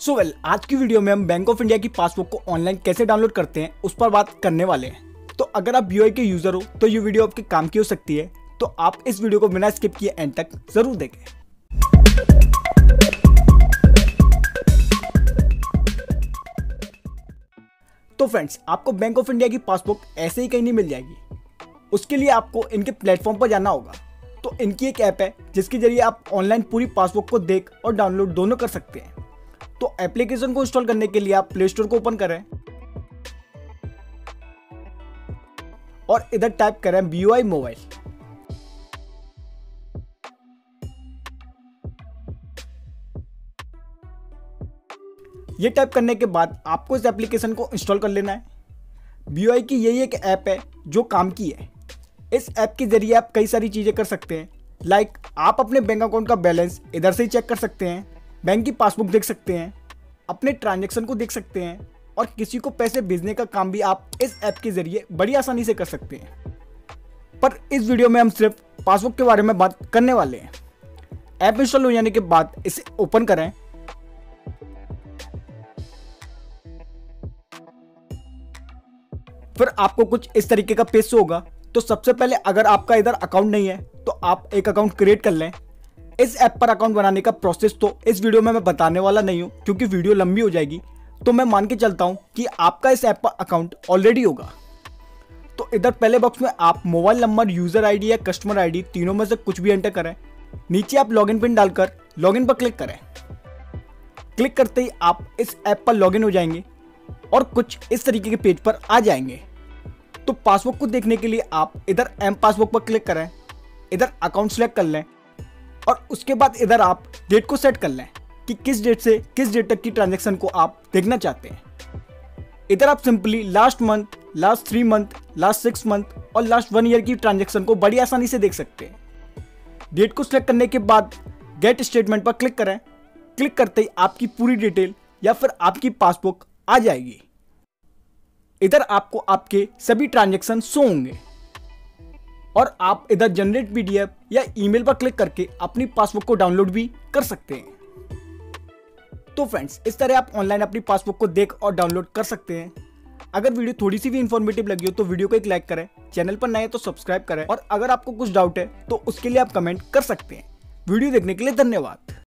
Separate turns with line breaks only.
सो so well well, आज की video में हम बैंक ऑफ़ इंडिया की पासबुक को ऑनलाइन कैसे डाउनलोड करते हैं उस पर बात करने वाले हैं। तो अगर आप बी के यूज़र हो तो ये वीडियो आपके काम की हो सकती है। तो आप इस वीडियो को बिना स्किप किए एंड तक ज़रूर देखें। तो फ्रेंड्स आपको बैंक ऑफ़ इंडिया की पासबुक ऐसे ही कहीं नहीं मिल जाएगी। उसके लिए आपको इनके प्लेटफॉर्म पर जाना होगा। तो इनकी एक ऐप है, जिसके ज़रिए आप ऑनलाइन पूरी पासबुक को देख और डाउनलोड दोनों कर सकते हैं। तो एप्लीकेशन को इंस्टॉल करने के लिए आप प्ले स्टोर को ओपन करें। और इधर टाइप करें बी मोबाइल ये टाइप करने के बाद आपको इस एप्लीकेशन को इंस्टॉल कर लेना है। बी की यही एक ऐप है, जो काम की है। इस ऐप के ज़रिए आप कई सारी चीज़ें कर सकते हैं। लाइक आप अपने बैंक अकाउंट का बैलेंस इधर से ही चेक कर सकते हैं बैंक की पासबुक देख सकते हैं, अपने ट्रांजेक्शन को देख सकते हैं, और किसी को पैसे भेजने का काम भी आप इस ऐप के ज़रिए बड़ी आसानी से कर सकते हैं। पर इस वीडियो में हम सिर्फ़ पासबुक के बारे में बात करने वाले हैं। ऐप इंस्टॉल हो जाने के बाद इसे ओपन करें। फिर आपको कुछ इस तरीके का पेज होगा। तो सबसे पहले अगर आपका इधर अकाउंट नहीं है तो आप एक अकाउंट क्रिएट कर लें। इस ऐप पर अकाउंट बनाने का प्रोसेस तो इस वीडियो में मैं बताने वाला नहीं हूँ, क्योंकि वीडियो लंबी हो जाएगी। तो मैं मान के चलता हूँ कि आपका इस ऐप पर अकाउंट ऑलरेडी होगा। तो इधर पहले बॉक्स में आप मोबाइल नंबर यूज़र आईडी या कस्टमर आईडी तीनों में से कुछ भी एंटर करें। नीचे आप लॉगिन पिन डालकर लॉगिन पर क्लिक करें। क्लिक करते ही आप इस ऐप पर लॉगिन हो जाएँगे और कुछ इस तरीके के पेज पर आ जाएँगे। तो पासबुक को देखने के लिए आप इधर एम पासबुक पर क्लिक करें, इधर अकाउंट सेलेक्ट कर लें और उसके बाद इधर आप डेट को सेट कर लें कि किस डेट से किस डेट तक की ट्रांजेक्शन को आप देखना चाहते हैं। इधर आप simply last month last three month last six month और लास्ट वन ईयर की ट्रांजेक्शन को बड़ी आसानी से देख सकते हैं। डेट को सिलेक्ट करने के बाद गेट स्टेटमेंट पर क्लिक करें। क्लिक करते ही आपकी पूरी डिटेल या फिर आपकी पासबुक आ जाएगी। इधर आपको आपके सभी ट्रांजेक्शन शो होंगे। और आप इधर जनरेट पीडीएफ या ईमेल पर क्लिक करके अपनी पासबुक को डाउनलोड भी कर सकते हैं। तो फ्रेंड्स, इस तरह आप ऑनलाइन अपनी पासबुक को देख और डाउनलोड कर सकते हैं। अगर वीडियो थोड़ी सी भी इंफॉर्मेटिव लगी हो तो वीडियो को एक लाइक करें, चैनल पर नए तो सब्सक्राइब करें। और अगर आपको कुछ डाउट है तो उसके लिए आप कमेंट कर सकते हैं। वीडियो देखने के लिए धन्यवाद।